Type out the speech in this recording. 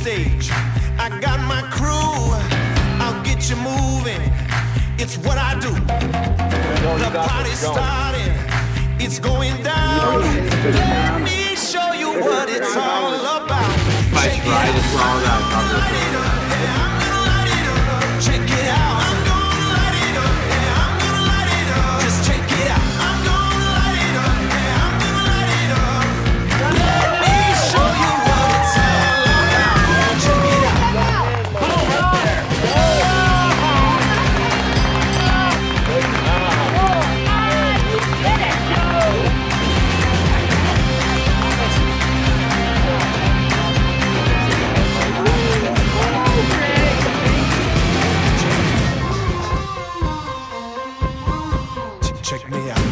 Stage. I got my crew. I'll get you moving. It's what I do. The party's starting. It's going down. Let me show you what it's all about. Check it check me out.